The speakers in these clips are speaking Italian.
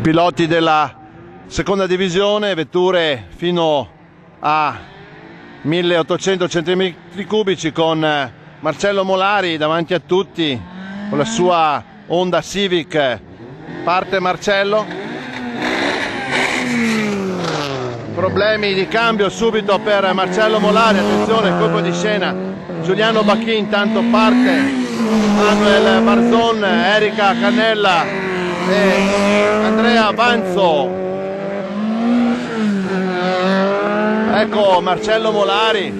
Piloti della seconda divisione, vetture fino a 1800 cm3 con Marcello Molari davanti a tutti con la sua Honda Civic. Parte Marcello. Problemi di cambio subito per Marcello Molari, attenzione, colpo di scena. Giuliano Bacchin intanto parte. Manuel Barzon, Erika Cannella e Andrea Banzo. Ecco Marcello Molari.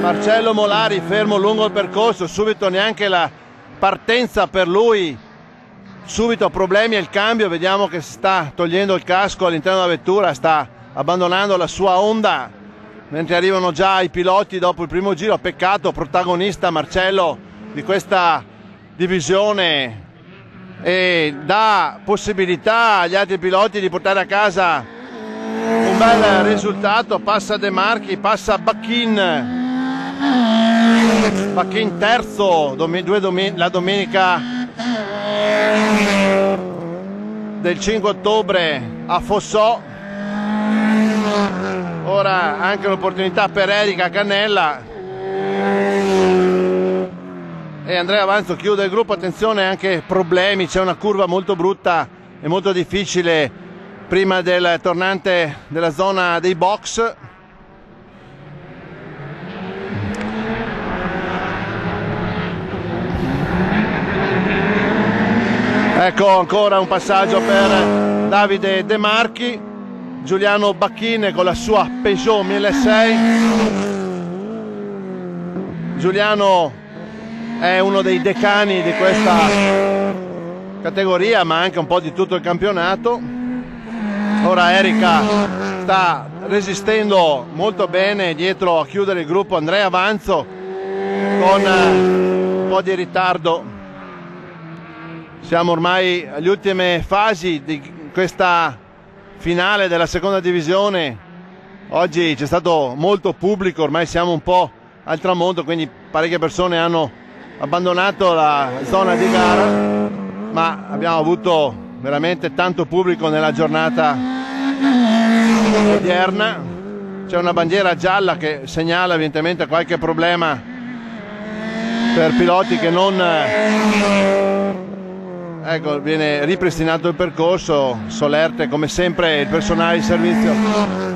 Marcello Molari fermo lungo il percorso, subito neanche la partenza per lui, subito problemi al cambio, vediamo che sta togliendo il casco all'interno della vettura, sta abbandonando la sua Honda, mentre arrivano già i piloti dopo il primo giro, peccato, protagonista Marcello di questa divisione e dà possibilità agli altri piloti di portare a casa un bel risultato, passa De Marchi, passa Bacchin, Bacchin terzo domen la domenica del 5 ottobre a Fossò. Ora anche un'opportunità per Erika Cannella e Andrea Avanzo chiude il gruppo, attenzione anche problemi, c'è una curva molto brutta e molto difficile prima del tornante della zona dei box. Ecco ancora un passaggio per Davide De Marchi, Giuliano Bacchin con la sua Peugeot 1006. Giuliano è uno dei decani di questa categoria ma anche un po' di tutto il campionato. Ora Erika sta resistendo molto bene dietro a chiudere il gruppo. Andrea Avanzo con un po' di ritardo. Siamo ormai alle ultime fasi di questa finale della seconda divisione. Oggi c'è stato molto pubblico ormai siamo un po' al tramonto quindi parecchie persone hanno abbandonato la zona di gara, ma abbiamo avuto veramente tanto pubblico nella giornata odierna. C'è una bandiera gialla che segnala evidentemente qualche problema per piloti che non... Ecco, viene ripristinato il percorso, Solerte come sempre il personale di servizio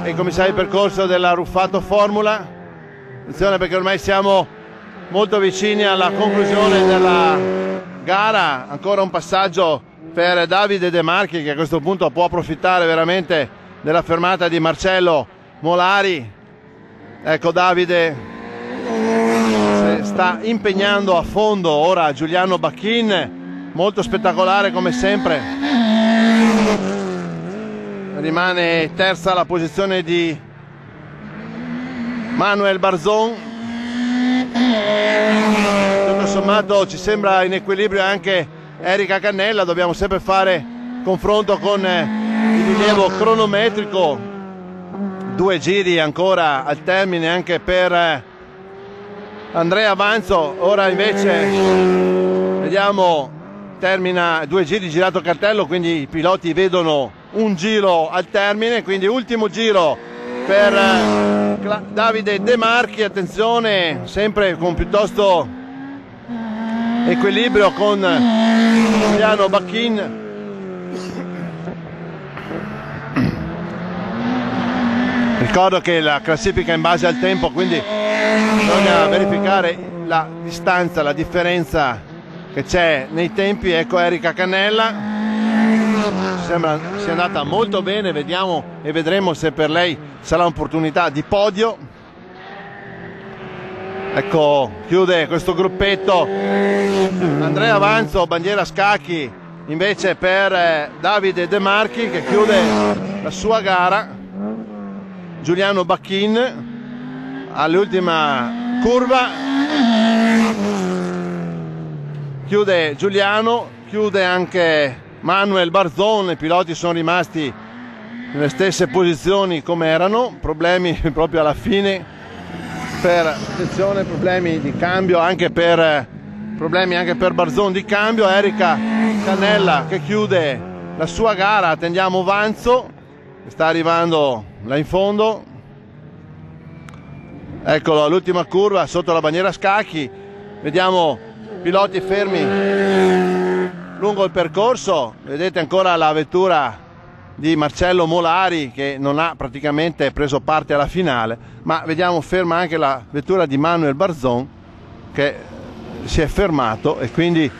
e il commissario di percorso della Ruffato Formula. Attenzione perché ormai siamo molto vicini alla conclusione della gara, ancora un passaggio per Davide De Marchi che a questo punto può approfittare veramente della fermata di Marcello Molari. Ecco Davide sta impegnando a fondo ora Giuliano Bacchin, molto spettacolare come sempre. Rimane terza la posizione di Manuel Barzon tutto sommato ci sembra in equilibrio anche Erika Cannella, dobbiamo sempre fare confronto con eh, il rilievo cronometrico, due giri ancora al termine anche per eh, Andrea Avanzo, ora invece vediamo termina due giri girato cartello, quindi i piloti vedono un giro al termine, quindi ultimo giro per Davide De Marchi, attenzione, sempre con piuttosto equilibrio con Giuliano Bacchin. Ricordo che la classifica è in base al tempo, quindi bisogna verificare la distanza, la differenza che c'è nei tempi. Ecco Erika Cannella sembra sia andata molto bene, vediamo e vedremo se per lei sarà un'opportunità di podio. Ecco, chiude questo gruppetto Andrea Avanzo, bandiera scacchi invece per eh, Davide De Marchi che chiude la sua gara. Giuliano Bacchin all'ultima curva. Chiude Giuliano, chiude anche Manuel Barzon, i piloti sono rimasti nelle stesse posizioni come erano, problemi proprio alla fine per attenzione, problemi di cambio anche per problemi anche per Barzon di cambio, Erika Cannella che chiude la sua gara, attendiamo Vanzo, sta arrivando là in fondo, eccolo all'ultima curva sotto la bandiera scacchi, vediamo piloti fermi lungo il percorso, vedete ancora la vettura di Marcello Molari che non ha praticamente preso parte alla finale, ma vediamo ferma anche la vettura di Manuel Barzon che si è fermato e quindi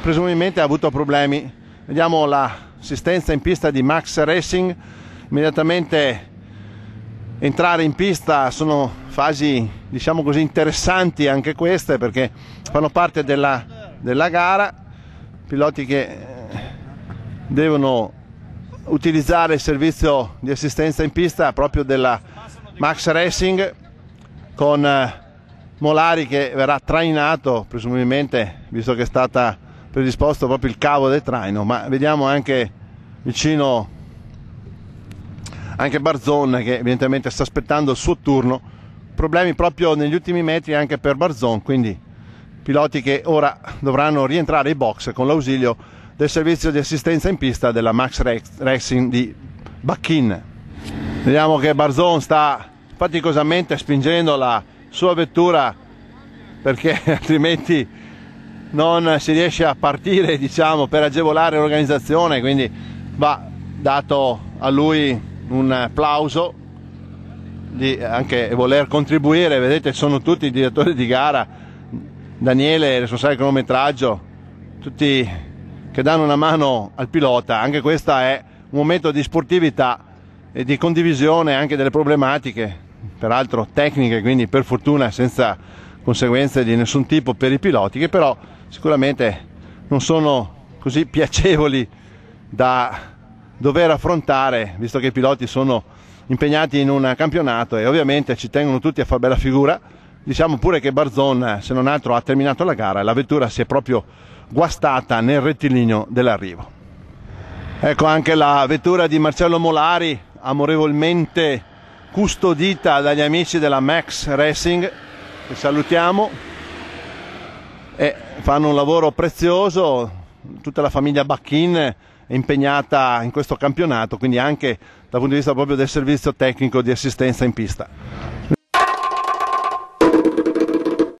presumibilmente ha avuto problemi. Vediamo l'assistenza in pista di Max Racing, immediatamente entrare in pista sono fasi diciamo così interessanti anche queste perché fanno parte della, della gara, piloti che devono utilizzare il servizio di assistenza in pista proprio della Max Racing con eh, Molari che verrà trainato presumibilmente visto che è stata predisposto proprio il cavo del traino. Ma vediamo anche vicino anche Barzon che evidentemente sta aspettando il suo turno. Problemi proprio negli ultimi metri anche per Barzon quindi piloti che ora dovranno rientrare ai box con l'ausilio del servizio di assistenza in pista della Max Racing di Bacchin. Vediamo che Barzon sta faticosamente spingendo la sua vettura perché altrimenti non si riesce a partire diciamo, per agevolare l'organizzazione, quindi va dato a lui un applauso di anche voler contribuire, vedete sono tutti i direttori di gara, Daniele responsabile cronometraggio, tutti che danno una mano al pilota, anche questo è un momento di sportività e di condivisione anche delle problematiche, peraltro tecniche, quindi per fortuna senza conseguenze di nessun tipo per i piloti, che però sicuramente non sono così piacevoli da dover affrontare, visto che i piloti sono impegnati in un campionato e ovviamente ci tengono tutti a fare bella figura. Diciamo pure che Barzon, se non altro, ha terminato la gara e la vettura si è proprio guastata nel rettilineo dell'arrivo. Ecco anche la vettura di Marcello Molari, amorevolmente custodita dagli amici della Max Racing, che salutiamo, e fanno un lavoro prezioso, tutta la famiglia Bacchin è impegnata in questo campionato, quindi anche dal punto di vista proprio del servizio tecnico di assistenza in pista.